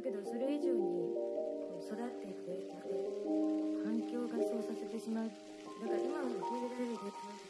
だけどそれ以上に育っていく環境がそうさせてしまう。だから今は受け入れられるべき